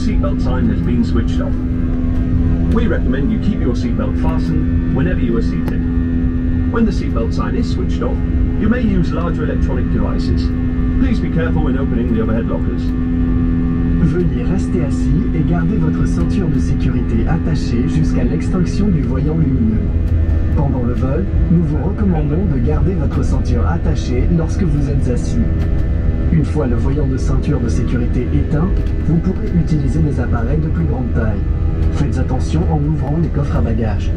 seatbelt sign has been switched off. We recommend you keep your seatbelt fastened whenever you are seated. When the seatbelt sign is switched off, you may use larger electronic devices. Please be careful when opening the overhead lockers. Veuillez rester assis et garder votre ceinture de sécurité attachée jusqu'à l'extinction du voyant lumineux. Pendant le vol, nous vous recommandons de garder votre ceinture attachée lorsque vous êtes assis. Une fois le voyant de ceinture de sécurité éteint, vous pourrez utiliser des appareils de plus grande taille. Faites attention en ouvrant les coffres à bagages.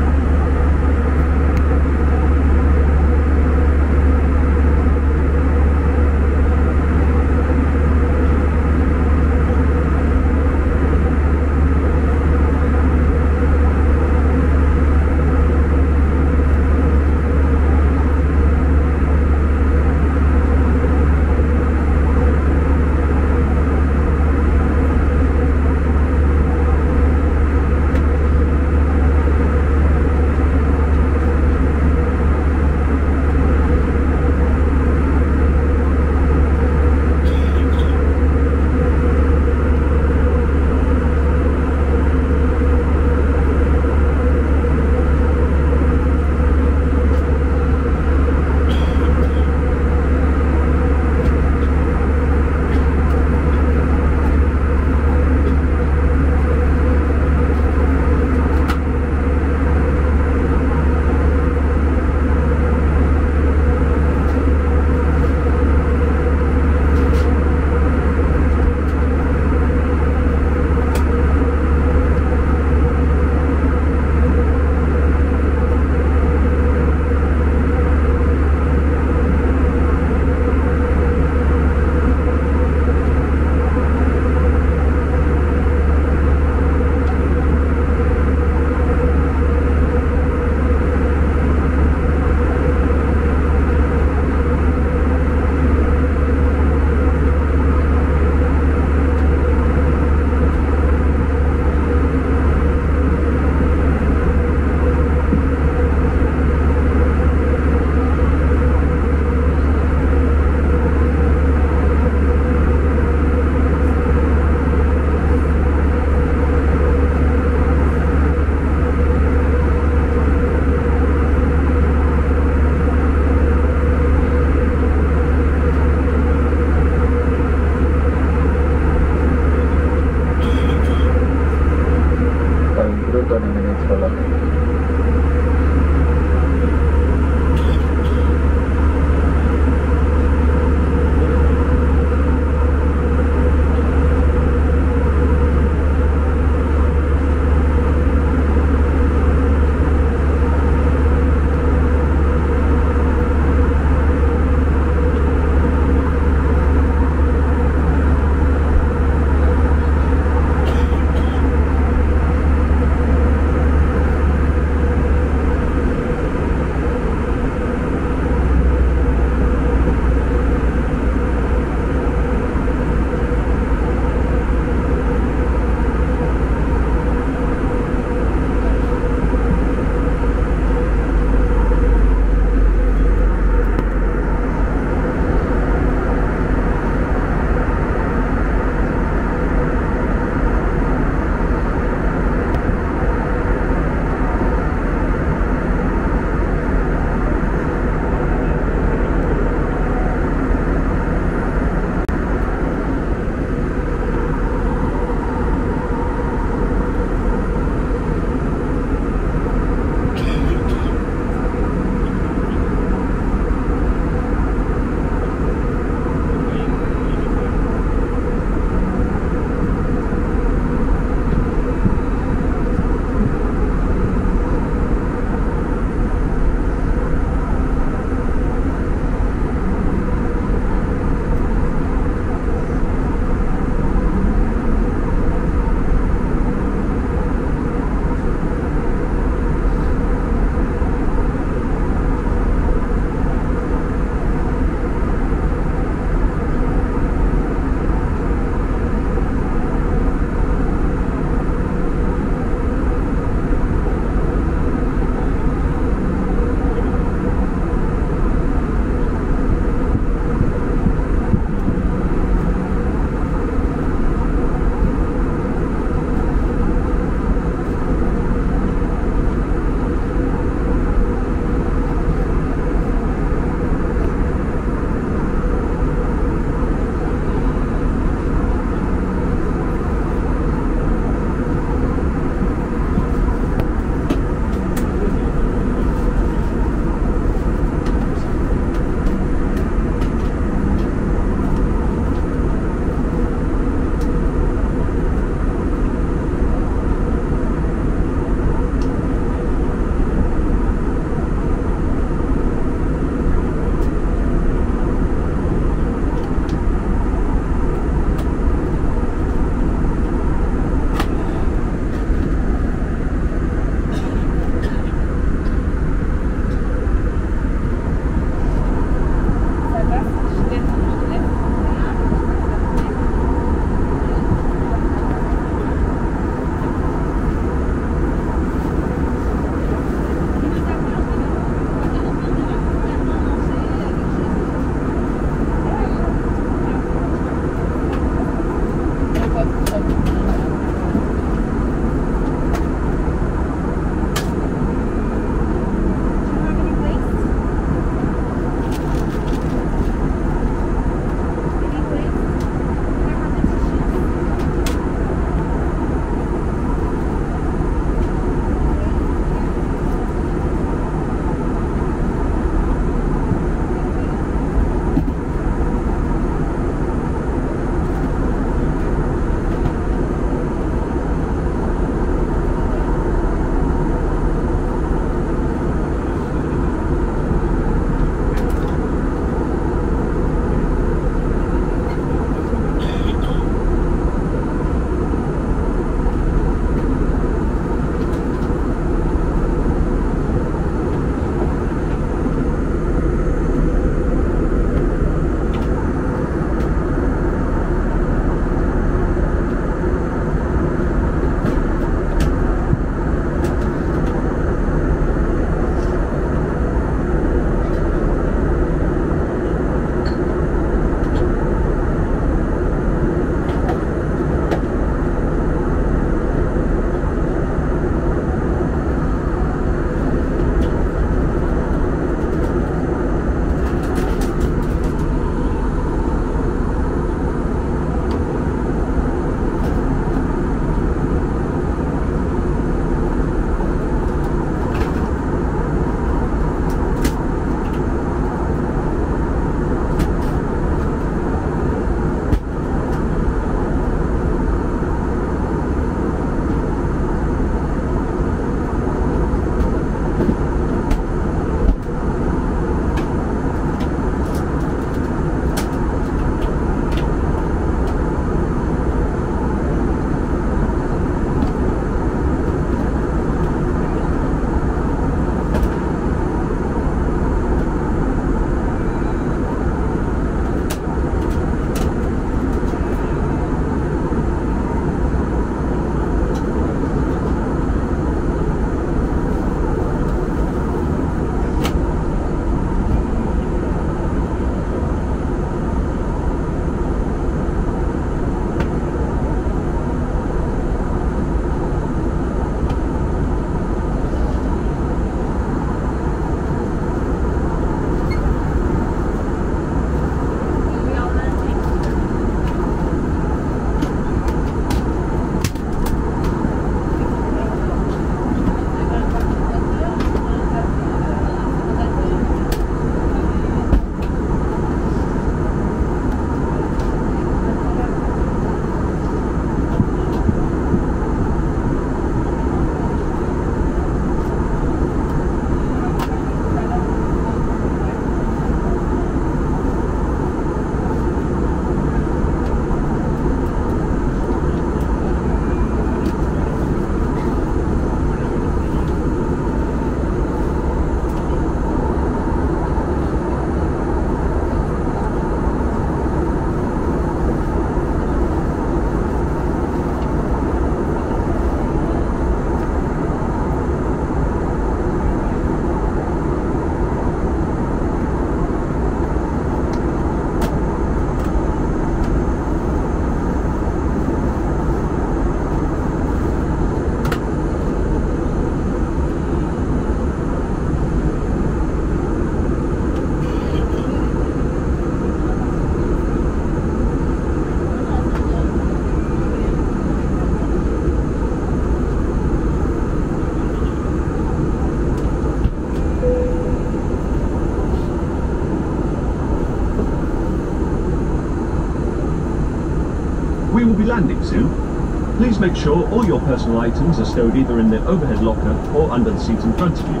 Please make sure all your personal items are stowed either in the overhead locker or under the seat in front of you.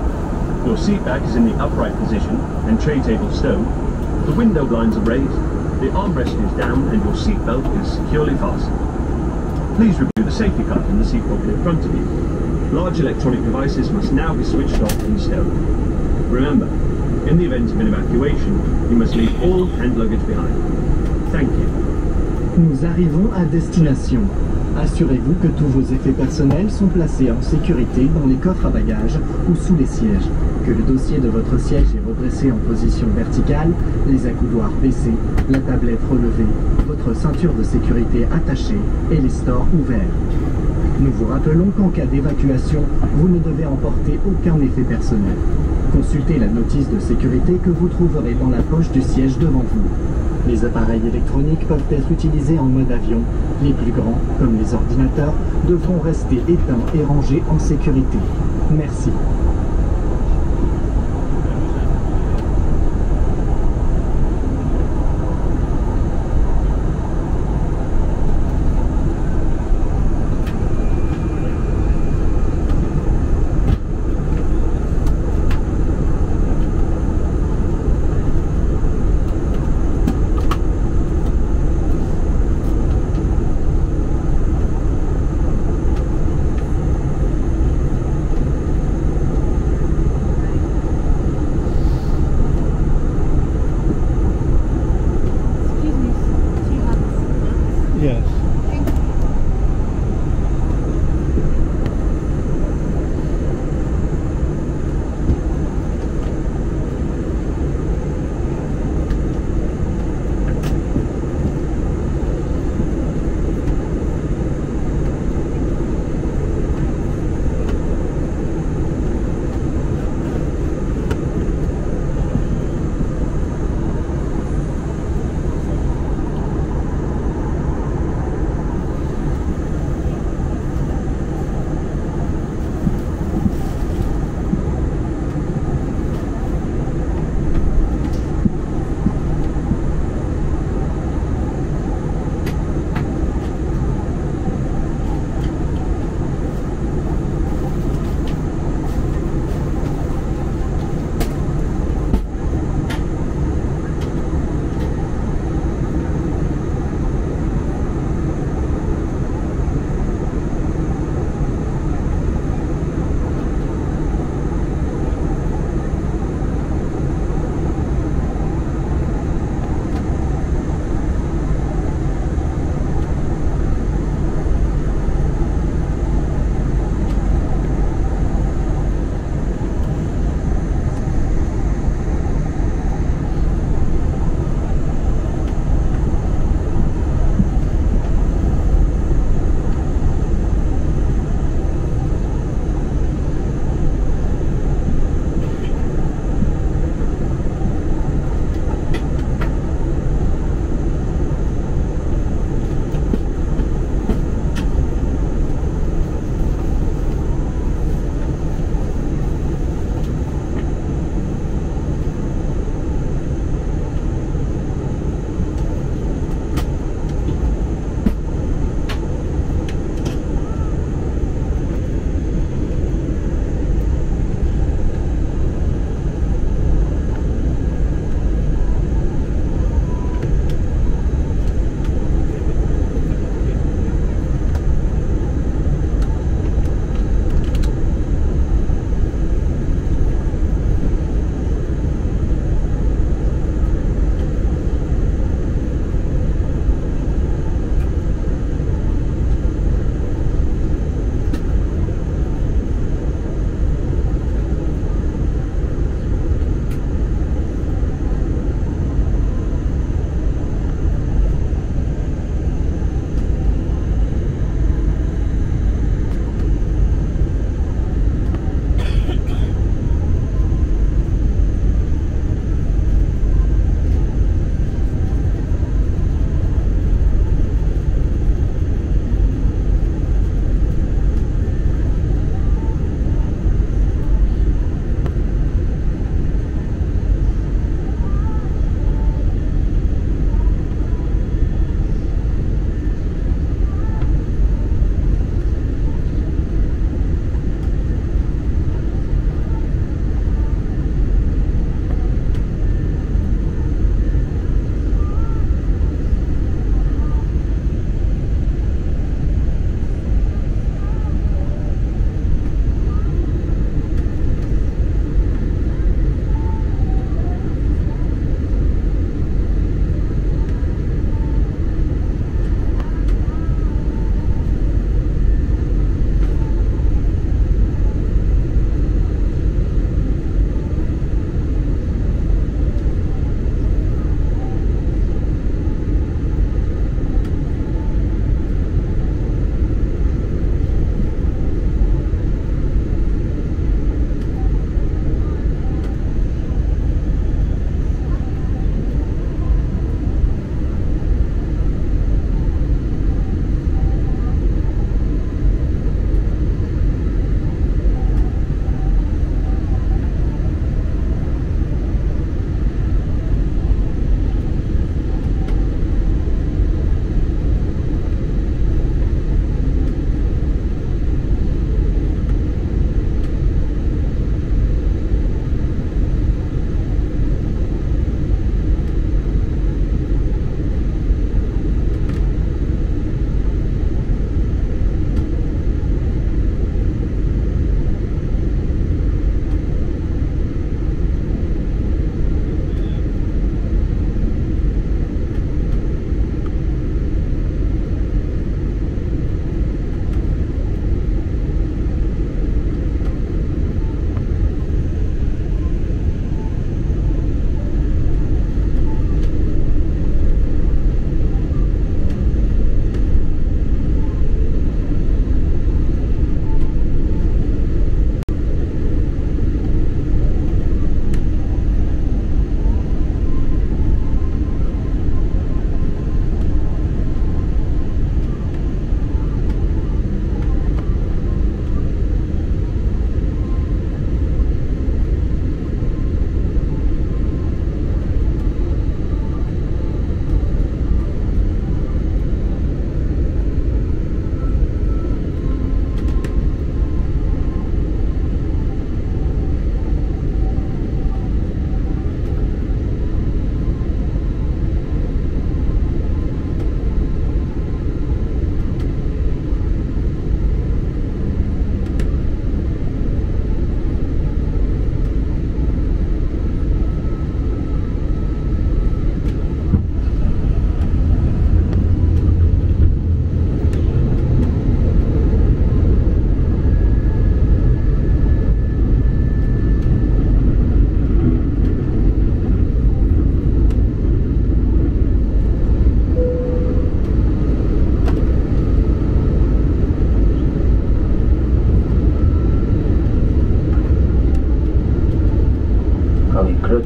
Your seat back is in the upright position and tray table stowed. The window blinds are raised, the armrest is down and your seat belt is securely fastened. Please review the safety card in the seat pocket in front of you. Large electronic devices must now be switched off and stowed. Remember, in the event of an evacuation, you must leave all hand luggage behind. Thank you. Nous arrivons à destination. Assurez-vous que tous vos effets personnels sont placés en sécurité dans les coffres à bagages ou sous les sièges, que le dossier de votre siège est redressé en position verticale, les accoudoirs baissés, la tablette relevée, votre ceinture de sécurité attachée et les stores ouverts. Nous vous rappelons qu'en cas d'évacuation, vous ne devez emporter aucun effet personnel. Consultez la notice de sécurité que vous trouverez dans la poche du siège devant vous. Les appareils électroniques peuvent être utilisés en mode avion. Les plus grands, comme les ordinateurs, devront rester éteints et rangés en sécurité. Merci.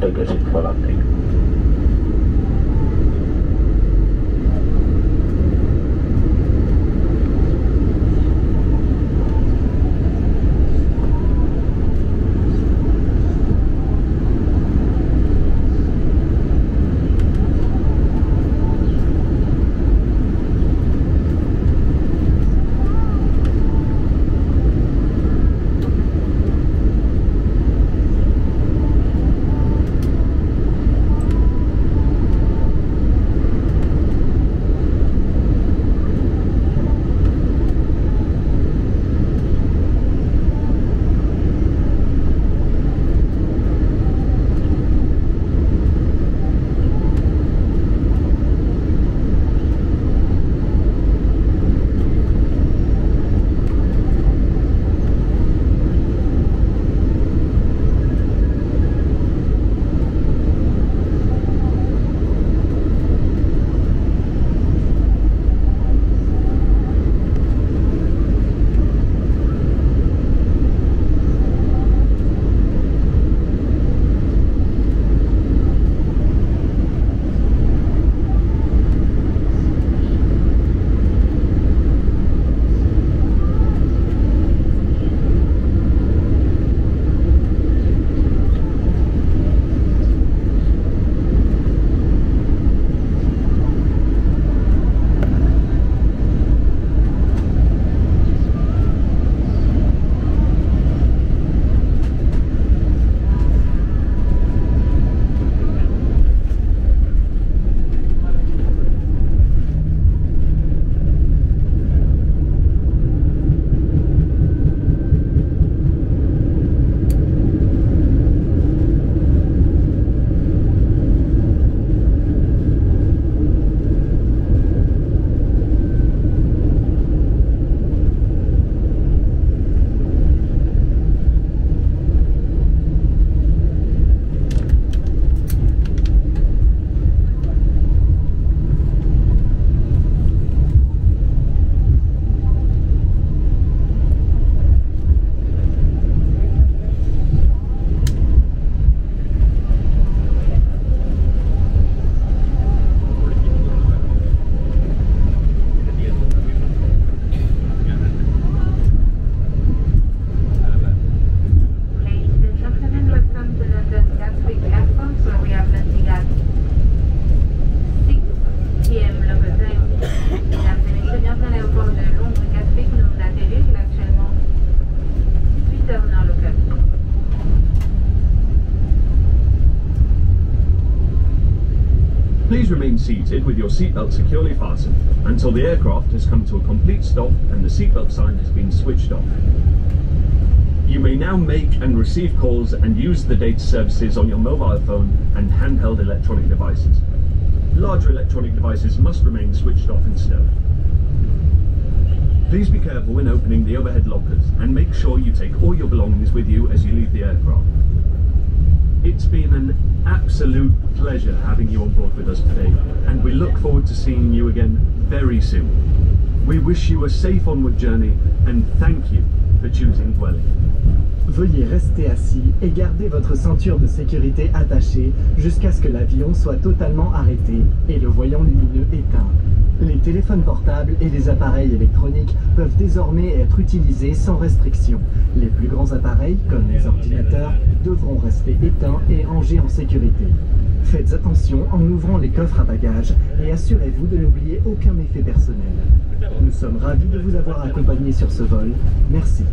Take a seated with your seatbelt securely fastened until the aircraft has come to a complete stop and the seatbelt sign has been switched off. You may now make and receive calls and use the data services on your mobile phone and handheld electronic devices. Larger electronic devices must remain switched off instead. Please be careful when opening the overhead lockers and make sure you take all your belongings with you as you leave the aircraft. It's been an absolute pleasure having you on board with us today, and we look forward to seeing you again very soon. We wish you a safe onward journey, and thank you for choosing Dwelling. Veuillez rester assis et garder votre ceinture de sécurité attachée jusqu'à ce que l'avion soit totalement arrêté et le voyant lumineux éteint. Les téléphones portables et les appareils électroniques peuvent désormais être utilisés sans restriction. Les plus grands appareils, comme les ordinateurs, devront rester éteints et rangés en sécurité. Faites attention en ouvrant les coffres à bagages et assurez-vous de n'oublier aucun effet personnel. Nous sommes ravis de vous avoir accompagné sur ce vol. Merci.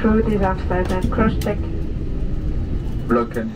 Crew is outside and cross check. Blocken.